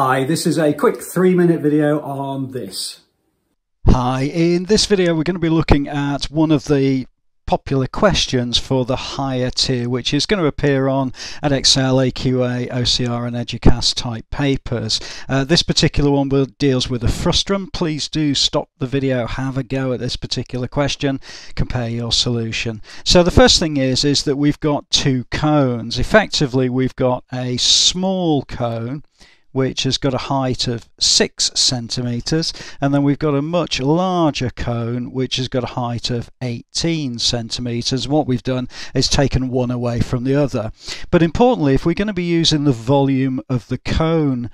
Hi, this is a quick three minute video on this. Hi, in this video we're going to be looking at one of the popular questions for the higher tier which is going to appear on Edexcel, AQA, OCR and Eduqas type papers. Uh, this particular one deals with a frustum. Please do stop the video, have a go at this particular question, compare your solution. So the first thing is, is that we've got two cones. Effectively we've got a small cone which has got a height of 6 centimeters and then we've got a much larger cone which has got a height of 18 centimeters. What we've done is taken one away from the other. But importantly if we're going to be using the volume of the cone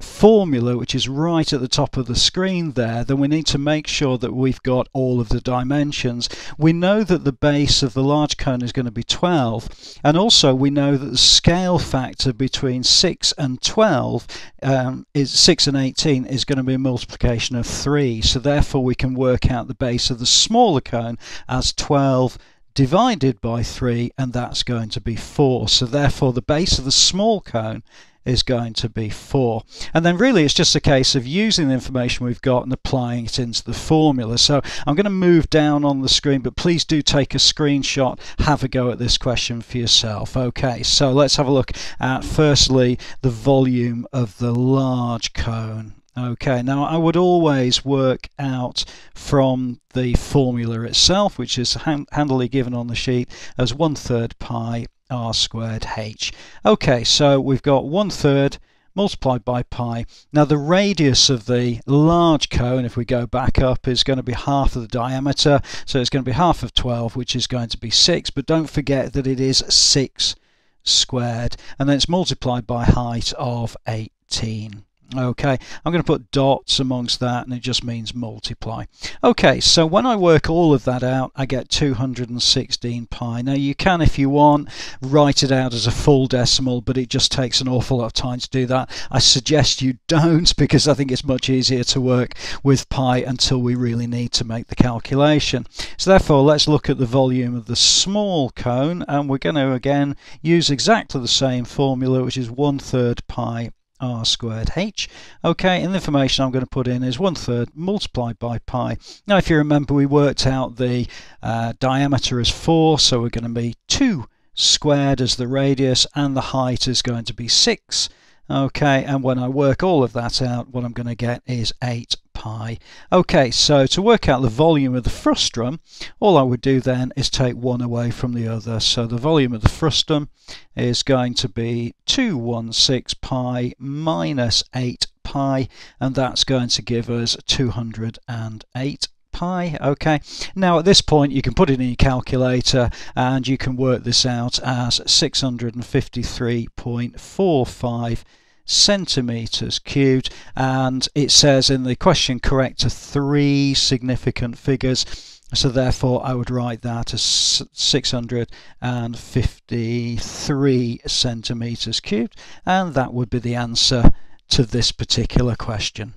formula which is right at the top of the screen there then we need to make sure that we've got all of the dimensions. We know that the base of the large cone is going to be 12 and also we know that the scale factor between 6 and 12 um, is 6 and 18 is going to be a multiplication of 3 so therefore we can work out the base of the smaller cone as 12 divided by 3 and that's going to be 4 so therefore the base of the small cone is going to be 4. And then really it's just a case of using the information we've got and applying it into the formula. So I'm going to move down on the screen, but please do take a screenshot, have a go at this question for yourself. Okay, so let's have a look at firstly the volume of the large cone. Okay, now I would always work out from the formula itself, which is handily given on the sheet as one third pi r squared h. Okay, so we've got one third multiplied by pi. Now the radius of the large cone, if we go back up, is going to be half of the diameter. So it's going to be half of 12, which is going to be 6. But don't forget that it is 6 squared. And then it's multiplied by height of 18. Okay, I'm going to put dots amongst that and it just means multiply. Okay, so when I work all of that out, I get 216 pi. Now you can, if you want, write it out as a full decimal, but it just takes an awful lot of time to do that. I suggest you don't because I think it's much easier to work with pi until we really need to make the calculation. So therefore, let's look at the volume of the small cone and we're going to again use exactly the same formula, which is one third pi r squared h. Okay, and the information I'm going to put in is one third multiplied by pi. Now, if you remember, we worked out the uh, diameter as 4, so we're going to be 2 squared as the radius, and the height is going to be 6. Okay, and when I work all of that out, what I'm going to get is 8 pi. Okay, so to work out the volume of the frustum, all I would do then is take one away from the other. So the volume of the frustum is going to be 216 pi minus 8 pi, and that's going to give us 208 pi okay now at this point you can put it in your calculator and you can work this out as 653.45 centimeters cubed and it says in the question correct to three significant figures so therefore I would write that as 653 centimeters cubed and that would be the answer to this particular question.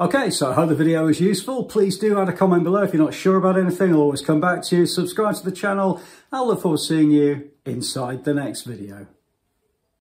Okay, so I hope the video was useful. Please do add a comment below if you're not sure about anything. I'll always come back to you. Subscribe to the channel. I'll look forward to seeing you inside the next video.